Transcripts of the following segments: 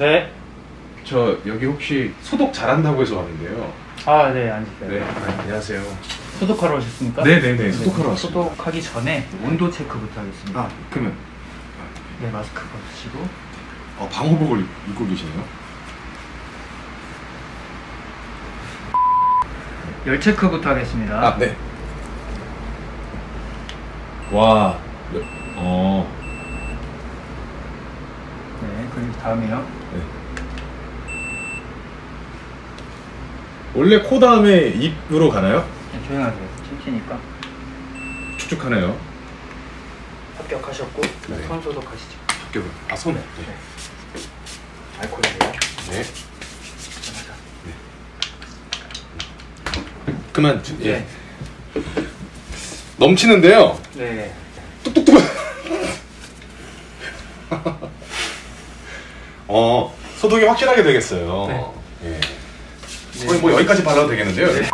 네. 저 여기 혹시 소독 잘한다고 해서 왔는데요. 아, 네, 앉으세요. 네, 아, 안녕하세요. 소독하러 오셨습니까? 네네네, 소독하러 왔습니다. 소독하기 전에 온도 체크부터 하겠습니다. 아, 그러면 네, 마스크 벗으시고. 어, 방호복을 입고 계시네요. 열 체크부터 하겠습니다. 아, 네. 와, 여- 어, 네, 그리고 다음에요. 원래 코 다음에 입으로 가나요? 네, 조용하세요. 침치니까. 축축하네요. 합격하셨고, 네. 손 소독하시죠. 합격을. 아, 손에. 네. 알코올이에요. 네. 자자자. 그만. 주- 예. 네. 넘치는데요. 네. 뚝뚝뚝. 어, 소독이 확실하게 되겠어요. 네. 예. 거의 뭐 여기까지 발라도 되겠는데요. 네.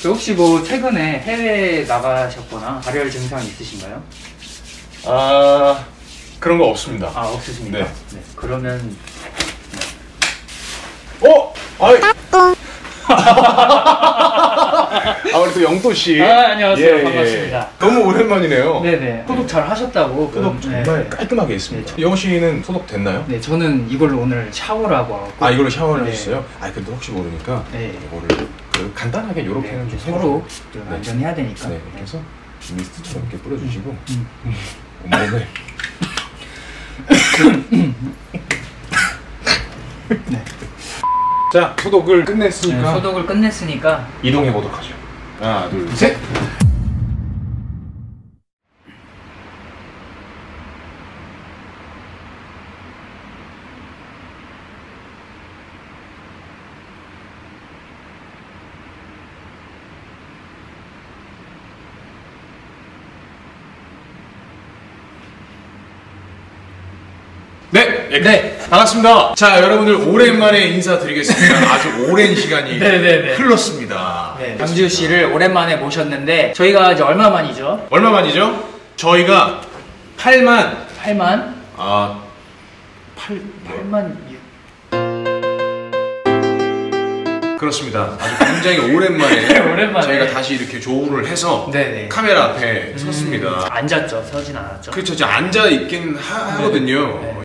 저 혹시 뭐 최근에 해외 나가셨거나 발열 증상 있으신가요? 아, 그런 거 없습니다. 아 없으십니까? 네. 네. 그러면 어? 아이. 아, 우리 또 영도 씨. 아, 안녕하세요. 반갑습니다. 너무 오랜만이네요. 네네 소독 잘 하셨다고. 소독 그럼, 정말 네. 깔끔하게 했습니다. 네, 영호 씨는 소독 됐나요? 네, 저는 이걸로 오늘 샤워를 하고 왔고. 아, 이걸로 샤워를 네. 했어요? 아, 근데 혹시 모르니까 네. 이거를 그 간단하게 이렇게는 네, 좀 서로 좀 네. 안전해야 되니까. 네, 이렇게 해서 미스트처럼 이렇게 뿌려주시고 음. 온몸에 네. 자 소독을 네, 끝냈으니까 소독을 끝냈으니까 이동해 보도록 하죠. 하나, 둘, 셋. 네, 예, 네. 반갑습니다. 자, 여러분들 오랜만에 인사드리겠습니다. 아주 오랜 시간이 네네네. 흘렀습니다. 네, 강지우 씨를 오랜만에 모셨는데 저희가 이제 얼마 만이죠? 얼마 만이죠? 저희가 8만 8만 아 8, 8만 그렇습니다. 아주 굉장히 오랜만에 오랜만에. 저희가 다시 이렇게 조우를 해서 네네. 카메라 앞에 섰습니다. 앉았죠. 서진 않았죠. 그렇죠. 이제 앉아 있긴 하, 거든요 네.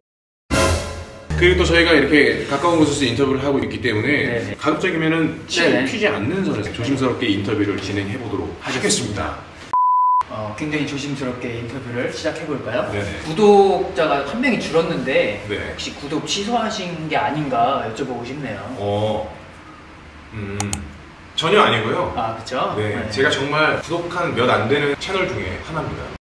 그리고 또 저희가 이렇게 가까운 곳에서 인터뷰를 하고 있기 때문에 네네. 가급적이면은 침 네네. 튀지 않는 선에서 조심스럽게 인터뷰를 진행해 보도록 하겠습니다. 어, 굉장히 조심스럽게 인터뷰를 시작해 볼까요? 네네. 구독자가 한 명이 줄었는데 네. 혹시 구독 취소하신 게 아닌가 여쭤보고 싶네요. 어, 음, 전혀 아니고요. 아 그렇죠? 네, 제가 정말 구독한 몇 안 되는 채널 중에 하나입니다.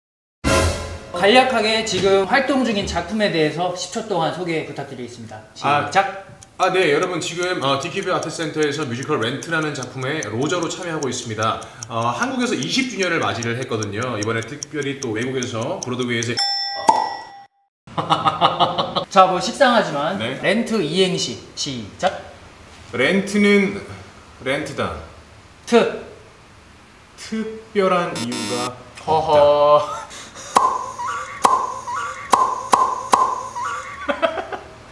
간략하게 지금 활동 중인 작품에 대해서 10초 동안 소개 부탁드리겠습니다. 아, 시작. 아, 네, 여러분 지금 어, 디큐브 아트센터에서 뮤지컬 렌트라는 작품에 로저로 참여하고 있습니다. 어, 한국에서 20주년을 맞이를 했거든요. 이번에 특별히 또 외국에서 브로드웨이에서 자, 뭐 식상하지만 네. 렌트 이행시 시작. 렌트는 렌트다. 트. 특별한 이유가. 허허.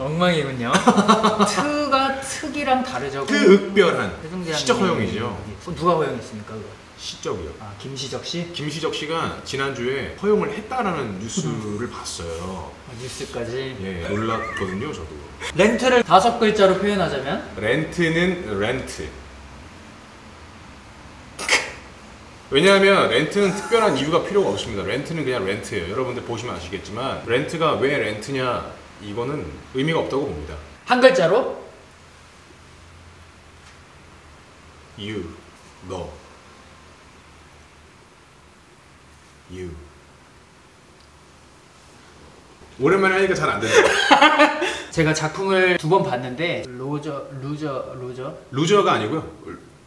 엉망이군요. 트가 특이랑 다르죠. 특별한 배승재 시적 허용이죠. 어, 누가 허용했습니까? 그거? 시적이요. 아 김시적 씨? 김시적 씨가 지난주에 허용을 했다라는 뉴스를 봤어요. 아, 뉴스까지. 예, 놀랐거든요, 저도. 렌트를 다섯 글자로 표현하자면 렌트는 렌트. 왜냐하면 렌트는 특별한 이유가 필요가 없습니다. 렌트는 그냥 렌트예요. 여러분들 보시면 아시겠지만 렌트가 왜 렌트냐 이거는 의미가 없다고 봅니다. 한 글자로 You, 너, you. 오랜만에 하니까 잘 안 되네요. 제가 작품을 두 번 봤는데 로저 루저 로저 루저가 아니고요.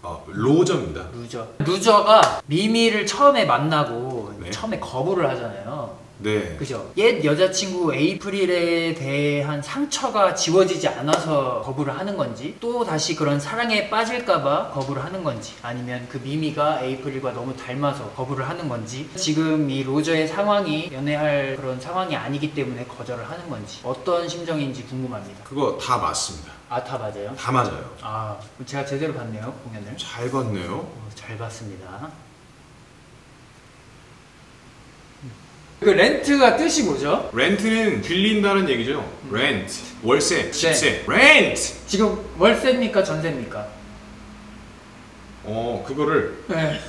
어, 로저입니다. 루저 루저가 미미를 처음에 만나고 네. 처음에 거부를 하잖아요. 네. 그죠? 옛 여자친구 에이프릴에 대한 상처가 지워지지 않아서 거부를 하는 건지 또 다시 그런 사랑에 빠질까봐 거부를 하는 건지 아니면 그 미미가 에이프릴과 너무 닮아서 거부를 하는 건지 지금 이 로저의 상황이 연애할 그런 상황이 아니기 때문에 거절을 하는 건지 어떤 심정인지 궁금합니다. 그거 다 맞습니다. 아 다 맞아요? 다 맞아요. 아 제가 제대로 봤네요 공연을. 잘 봤네요. 어, 잘 봤습니다. 그 렌트가 뜻이 뭐죠? 렌트는 빌린다는 얘기죠. 음. 렌트, 월세, 네. 집세. 렌트. 지금 월세입니까 전세입니까? 어, 그거를 네.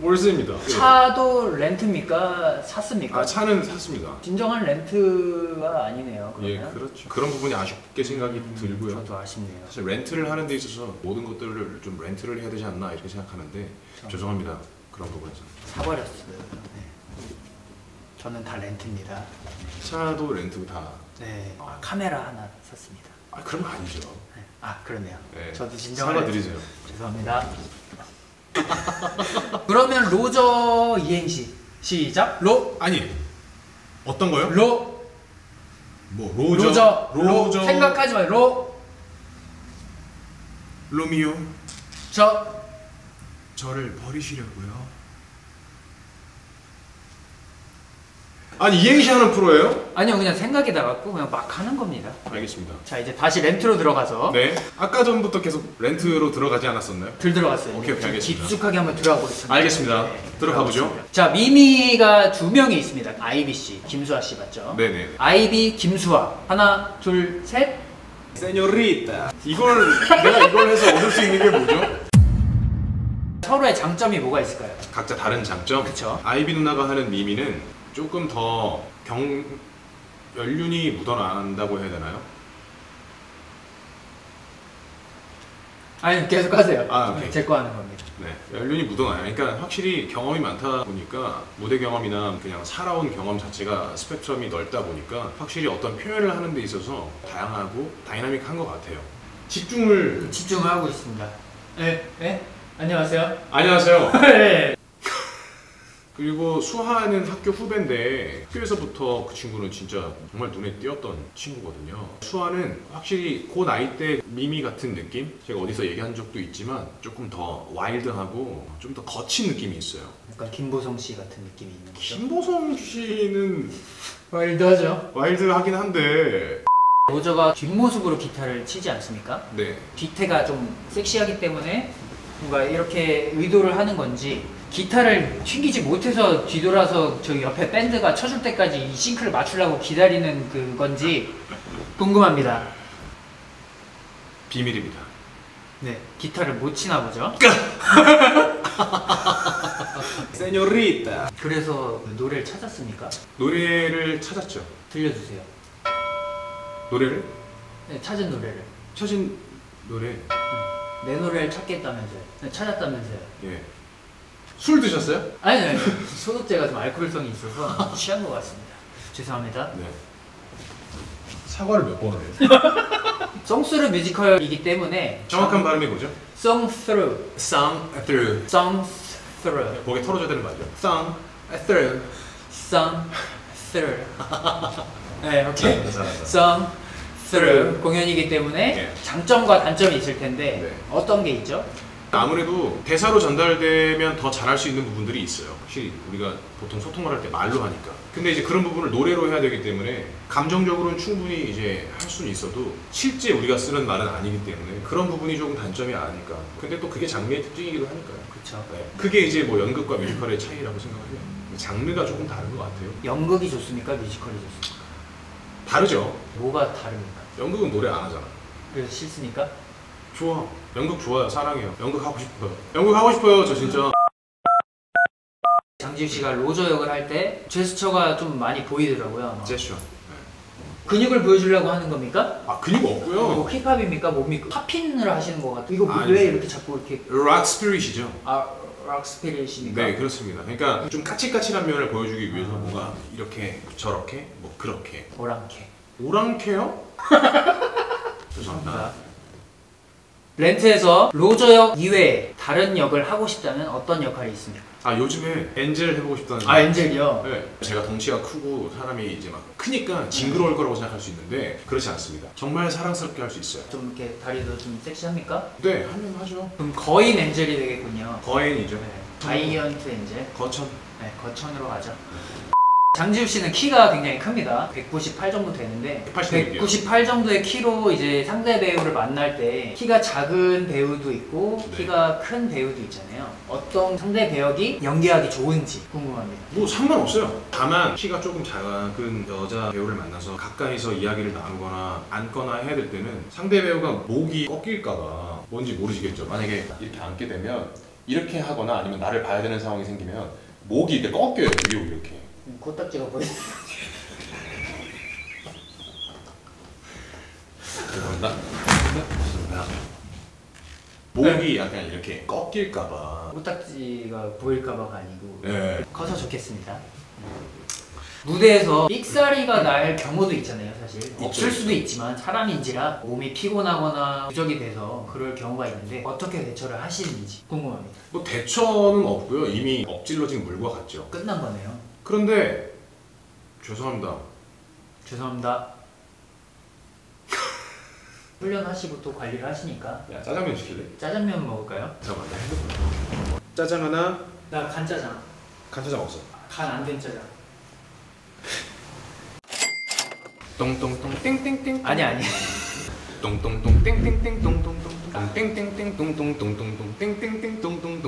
월세입니다. 차도 렌트입니까? 샀습니까? 아, 차는 샀습니다. 진정한 렌트가 아니네요. 예, 그러면. 그렇죠. 그런 부분이 아쉽게 생각이 음, 들고요. 저도 아쉽네요. 사실 렌트를 하는 데 있어서 모든 것들을 좀 렌트를 해야 되지 않나 이렇게 생각하는데 죄송합니다. 그런 부분에서. 사버렸어요. 네. 저는 다 렌트입니다. 차도 렌트고 다. 네. 아, 카메라 하나 샀습니다. 아, 거 아니죠. 네. 아 그러네요. 네. 저도 진정한 사과드리세요. 죄송합니다. 그러면 로저 이행시 시작. 로 아니, 어떤 거요? 로 뭐 로저 로저, 로 생각하지 마. 로 로미오 저 저를 버리시려고요. 아니 이행시 하는 프로예요? 아니요 그냥 생각이 나갖고 그냥 막 하는 겁니다. 알겠습니다. 자 이제 다시 렌트로 들어가서 네. 아까 전부터 계속 렌트로 들어가지 않았었나요? 들 들어갔어요. 오케이, 오케이, 좀 알겠습니다. 깊숙하게 한번 들어가 보겠습니다. 알겠습니다. 네, 들어가 보죠. 들어가보겠습니다. 자 미미가 두 명이 있습니다. 아이비 씨, 김수아 씨 맞죠? 네네. 아이비, 김수아 하나, 둘, 셋. 세뇨리타. 이걸 내가 이걸 해서 얻을 수 있는 게 뭐죠? 서로의 장점이 뭐가 있을까요? 각자 다른 장점. 그쵸. 아이비 누나가 하는 미미는 조금 더 경 연륜이 묻어난다고 해야 되나요? 아니 계속 하세요. 아, 오케이. 제거 하는 겁니다. 네, 연륜이 묻어나요. 그러니까 확실히 경험이 많다 보니까 무대 경험이나 그냥 살아온 경험 자체가 스펙트럼이 넓다 보니까 확실히 어떤 표현을 하는 데 있어서 다양하고 다이나믹한 것 같아요. 집중을 집중을 하고 있습니다. 네, 네. 안녕하세요. 안녕하세요. 네. 그리고 수하는 학교 후배인데 학교에서부터 그 친구는 진짜 정말 눈에 띄었던 친구거든요. 수하는 확실히 그 나이 때 미미 같은 느낌? 제가 어디서 얘기한 적도 있지만 조금 더 와일드하고 좀 더 거친 느낌이 있어요. 약간 김보성 씨 같은 느낌이 있는 거죠. 김보성 씨는 와일드하죠. 와일드하긴 한데 로저가 뒷모습으로 기타를 치지 않습니까? 네 뒤태가 좀 섹시하기 때문에 뭔가 이렇게 의도를 하는 건지 기타를 튕기지 못해서 뒤돌아서 저기 옆에 밴드가 쳐줄 때까지 이 싱크를 맞추려고 기다리는 그건지 궁금합니다. 비밀입니다. 네, 기타를 못 치나 보죠. 세뇨리타 그래서 노래를 찾았습니까? 노래를 찾았죠. 들려주세요. 노래를 네, 찾은 노래를. 찾은 노래 내 노래를 찾겠다면서요. 네, 찾았다면서요. 예. 술 드셨어요? 아니, 아니, 소독제가 좀 알코올성이 있어서 취한 것 같습니다. 죄송합니다. 네. 사과를 몇 번을 해요? 송스루 뮤지컬이기 때문에 정확한 발음이 뭐죠? through. song through, 거기 털어줘야 되는 말이죠. Song through. 네, 오케이. through 공연이기 때문에 네. 장점과 단점이 있을 텐데 네. 어떤 게 있죠? 아무래도 대사로 전달되면 더 잘할 수 있는 부분들이 있어요. 확실히 우리가 보통 소통을 할 때 말로 하니까. 근데 이제 그런 부분을 노래로 해야 되기 때문에 감정적으로는 충분히 이제 할 수는 있어도 실제 우리가 쓰는 말은 아니기 때문에 그런 부분이 조금 단점이 아닐까. 근데 또 그게 장르의 특징이기도 하니까요. 그렇죠. 네. 그게 이제 뭐 연극과 뮤지컬의 차이라고 생각해요. 장르가 조금 다른 것 같아요. 연극이 좋습니까? 뮤지컬이 좋습니까? 다르죠. 뭐가 다릅니까? 연극은 노래 안 하잖아. 그래서 싫습니까? 좋아. 연극 좋아요. 사랑해요. 연극 하고 싶어요. 연극 하고 싶어요. 저 진짜. 장지우 씨가 로저 역을 할 때 제스처가 좀 많이 보이더라고요. 제쇼. 근육을 보여주려고 하는 겁니까? 아 근육 없고요. 뭐 힙합입니까? 뭡니까? 팝핀을 하시는 것 같아요. 이거 뭐 아니. 왜 이렇게 자꾸 이렇게 락 스피릿이죠. 아 락스피릿이니까? 네 그렇습니다. 그러니까 좀 까칠까칠한 면을 보여주기 위해서 뭔가 이렇게 저렇게 뭐 그렇게 오랑캐. 오랑캐요? 죄송합니다. 렌트에서 로저 역 이외에 다른 역을 하고 싶다면 어떤 역할이 있습니까? 아 요즘에 엔젤 해보고 싶다는 아 엔젤이요? 네, 제가 덩치가 크고 사람이 이제 막 크니까 징그러울 거라고 생각할 수 있는데 그렇지 않습니다. 정말 사랑스럽게 할 수 있어요. 좀 이렇게 다리도 좀 섹시합니까? 네, 하면 하죠. 그럼 거인 엔젤이 되겠군요. 거인이죠. 네. 자이언트 엔젤. 거천. 네, 거천으로 가죠. 장지우 씨는 키가 굉장히 큽니다. 198 정도 되는데 186 이요. 198 정도의 키로 이제 상대 배우를 만날 때 키가 작은 배우도 있고 네. 키가 큰 배우도 있잖아요. 어떤 상대 배역이 연기하기 좋은지 궁금합니다. 뭐 상관없어요. 다만 키가 조금 작은 여자 배우를 만나서 가까이서 이야기를 나누거나 앉거나 해야 될 때는 상대 배우가 목이 꺾일까봐 뭔지 모르시겠죠. 만약에 이렇게 앉게 되면 이렇게 하거나 아니면 나를 봐야 되는 상황이 생기면 목이 이렇게 꺾여요. 위로 이렇게. 음, 코딱지가 보이네. 죄송합니다. 죄송합니다. 목이 약간 이렇게 꺾일까봐. 코딱지가 보일까봐가 아니고 네. 커서 좋겠습니다. 무대에서 삑사리가 날 경우도 있잖아요, 사실. 없을 있죠. 수도 있지만 사람인지라 몸이 피곤하거나 부적이 돼서 그럴 경우가 있는데 어떻게 대처를 하시는지 궁금합니다. 뭐 대처는 없고요. 이미 엎질러진 물과 같죠. 끝난 거네요. 그런데 죄송합니다. 죄송합니다. 훈련하시고 또 관리를 하시니까 야 짜장면 시킬래? 짜장면 먹을까요? 잠깐만 나 핸드폰. 짜장 하나, 나 간짜장. 간짜장 없어. 간 안 된 짜장. 똥똥똥 땡땡땡. 아니 아니. 똥똥똥 땡땡땡 똥똥똥 땡땡땡 똥똥똥똥똥 땡땡땡 똥똥똥똥똥똥똥 똥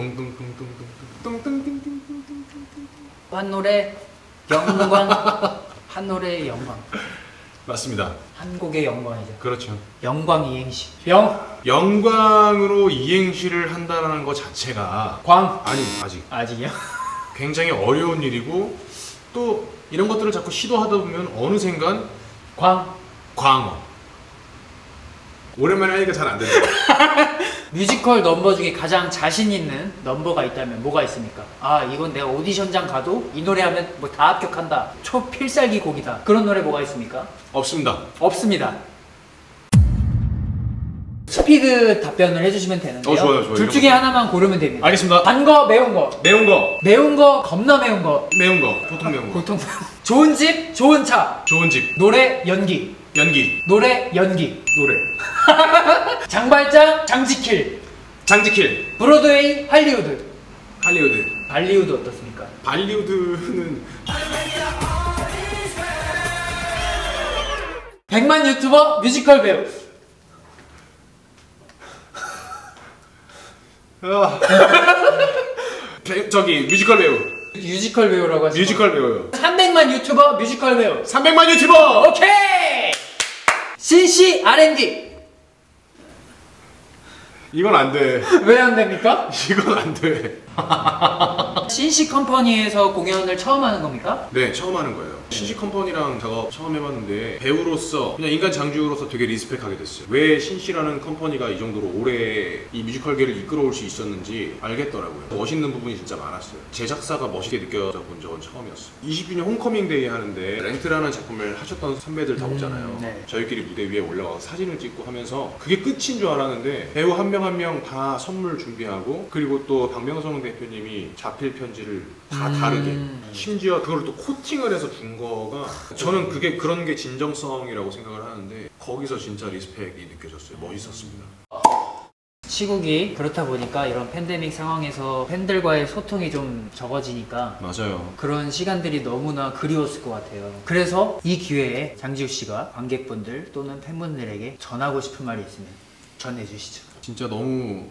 한 노래 영광. 한 노래의 영광. 맞습니다. 한 곡의 영광이죠. 그렇죠. 영광 이행시. 영. 영광으로 이행시를 한다는 것 자체가 광. 아니 아직 아직이요? 굉장히 어려운 일이고 또 이런 것들을 자꾸 시도하다 보면 어느샌가 광. 광어 오랜만에 하니까 잘안 된다 뮤지컬 넘버 중에 가장 자신 있는 넘버가 있다면 뭐가 있습니까? 아 이건 내가 오디션장 가도 이 노래 하면 뭐 다 합격한다. 초필살기 곡이다. 그런 노래 뭐가 있습니까? 없습니다 없습니다. 스피드 답변을 해주시면 되는데요. 어, 좋아요, 좋아요. 둘 중에 거. 하나만 고르면 됩니다. 알겠습니다 단 거, 매운 거. 매운 거 매운 거, 겁나 매운 거. 매운 거 보통 매운 거 보통 좋은 집, 좋은 차. 좋은 집 노래, 연기. 연기 노래, 연기. 노래 장발장, 장지킬. 장지킬 브로드웨이, 할리우드. 할리우드 발리우드 어떻습니까? 발리우드는 100만 유튜버 뮤지컬 배우. 아. 배- 저기 뮤지컬 배우 뮤지컬 배우라고 하시죠. 뮤지컬 배우요 300만 유튜버 뮤지컬 배우. 300만 유튜버 오케이! CC R&D. 이건 안 돼 왜 안 됩니까? 이건 안 돼 CC 컴퍼니에서 공연을 처음 하는 겁니까? 네 처음 하는 거예요. 신시 컴퍼니랑 작업 처음 해봤는데 배우로서 그냥 인간 장지후로서 되게 respect하게 됐어요. 왜 신시라는 컴퍼니가 이 정도로 오래 이 뮤지컬계를 이끌어올 수 있었는지 알겠더라고요. 멋있는 부분이 진짜 많았어요. 제작사가 멋있게 느껴져 본 적은 처음이었어요. 20주년 homecoming day 하는데 렌트라는 작품을 하셨던 선배들 다 음, 오잖아요. 네. 저희끼리 무대 위에 올라가서 사진을 찍고 하면서 그게 끝인 줄 알았는데 배우 한 명 한 명 다 선물 준비하고 그리고 또 박명성 대표님이 자필 편지를 다 음. 다르게 심지어 그걸 또 코팅을 해서 준 거가 저는 그게 그런 게 진정성이라고 생각을 하는데 거기서 진짜 리스펙이 느껴졌어요 멋있었습니다 시국이 그렇다 보니까 이런 팬데믹 상황에서 팬들과의 소통이 좀 적어지니까 맞아요 그런 시간들이 너무나 그리웠을 것 같아요. 그래서 이 기회에 장지우 씨가 관객분들 또는 팬분들에게 전하고 싶은 말이 있으면 전해주시죠. 진짜 너무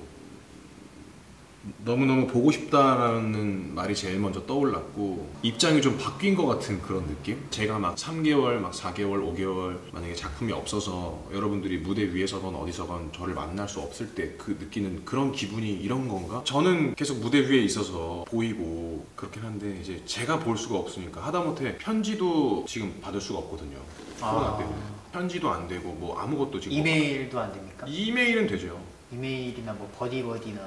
너무너무 보고 싶다라는 말이 제일 먼저 떠올랐고 입장이 좀 바뀐 것 같은 그런 느낌? 제가 막 3개월, 막 4개월, 5개월 만약에 작품이 없어서 여러분들이 무대 위에서건 어디서건 저를 만날 수 없을 때 그 느끼는 그런 기분이 이런 건가? 저는 계속 무대 위에 있어서 보이고 그렇긴 한데 이제 제가 볼 수가 없으니까 하다못해 편지도 지금 받을 수가 없거든요 코로나 아. 때문에 편지도 안 되고 뭐 아무것도 지금 이메일도 안 됩니까? 이메일은 되죠 이메일이나 뭐 버디버디나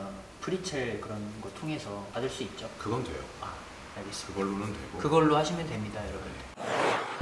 프리첼 그런 거 통해서 받을 수 있죠. 그건 돼요 아, 알겠습니다. 그걸로는 되고 그걸로 하시면 됩니다, 여러분.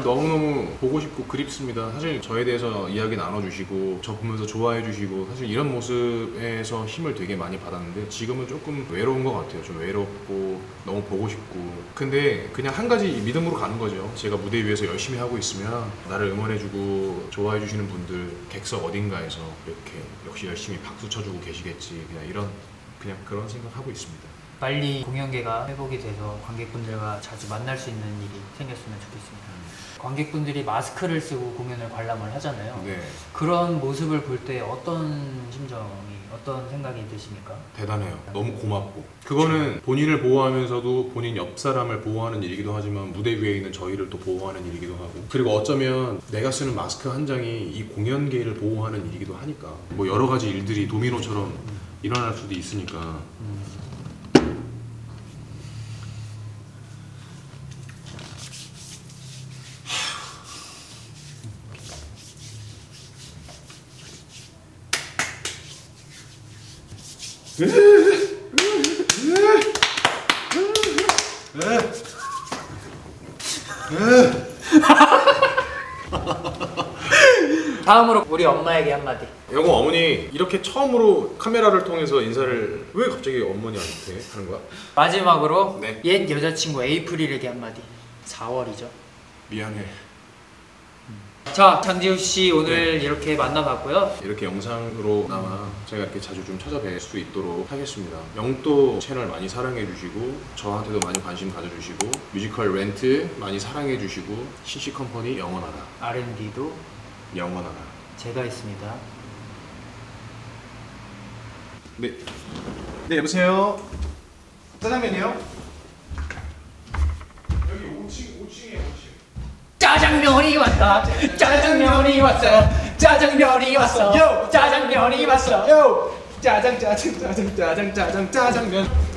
너무너무 보고 싶고 그립습니다. 사실 저에 대해서 이야기 나눠주시고 저 보면서 좋아해주시고 사실 이런 모습에서 힘을 되게 많이 받았는데 지금은 조금 외로운 것 같아요. 좀 외롭고 너무 보고 싶고 근데 그냥 한 가지 믿음으로 가는 거죠. 제가 무대 위에서 열심히 하고 있으면 나를 응원해주고 좋아해주시는 분들 객석 어딘가에서 이렇게 역시 열심히 박수 쳐주고 계시겠지 그냥 이런 그냥 그런 생각하고 있습니다. 빨리 공연계가 회복이 돼서 관객분들과 자주 만날 수 있는 일이 생겼으면 좋겠습니다. 관객분들이 마스크를 쓰고 공연을 관람을 하잖아요. 네. 그런 모습을 볼 때 어떤 심정이, 어떤 생각이 드십니까? 대단해요. 너무 고맙고. 그거는 본인을 보호하면서도 본인 옆 사람을 보호하는 일이기도 하지만 무대 위에 있는 저희를 또 보호하는 일이기도 하고. 그리고 어쩌면 내가 쓰는 마스크 한 장이 이 공연계를 보호하는 일이기도 하니까. 뭐 여러 가지 일들이 도미노처럼 일어날 수도 있으니까. 다음으로 우리 엄마에게 한마디. 여보 어머니 이렇게 처음으로 카메라를 통해서 인사를 왜 갑자기 어머니한테 하는 거야? 마지막으로 네. 옛 여자친구 에이프릴에게 한마디. 4월이죠. 미안해. 자, 장지우 씨 오늘 네. 이렇게 만나봤고요. 이렇게 영상으로나마 제가 이렇게 자주 좀 찾아뵐 수 있도록 하겠습니다. 영도 채널 많이 사랑해 주시고 저한테도 많이 관심 가져주시고 뮤지컬 렌트 많이 사랑해 주시고 CC 컴퍼니 영원하라 R&D도 영원하라. 제가 있습니다. 네. 네 여보세요. 짜장면이요? 여기 5층 5층이에요 5층. 짜장면이 왔다. 짜장면이 왔어. 짜장면이 왔어. 요! 짜장면이 왔어. 요! 짜장 짜장 짜장 짜장 짜장 짜장면